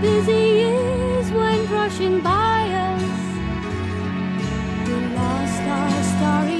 busy years went rushing by us. We lost our story.